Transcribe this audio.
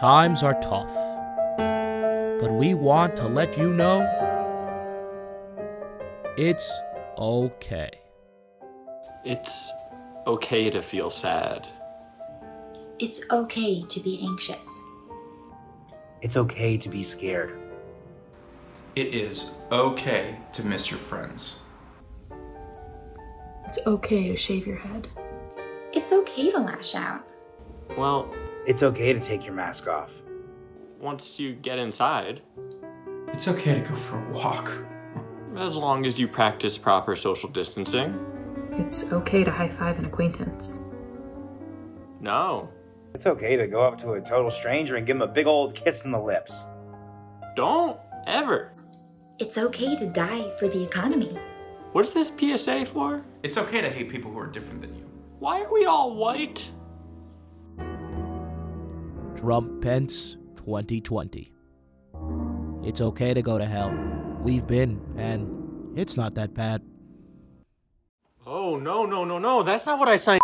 Times are tough. But we want to let you know it's okay. It's okay to feel sad. It's okay to be anxious. It's okay to be scared. It is okay to miss your friends. It's okay to shave your head. It's okay to lash out. Well, It's okay to take your mask off. once you get inside, It's okay to go for a walk. as long as you practice proper social distancing. It's okay to high five an acquaintance. No, It's okay to go up to a total stranger and give him a big old kiss in the lips. don't ever. It's okay to die for the economy. What is this PSA for? It's okay to hate people who are different than you. Why are we all white? Trump Pence 2020. It's okay to go to hell. We've been, and it's not that bad. Oh, no, no, no, no. That's not what I signed.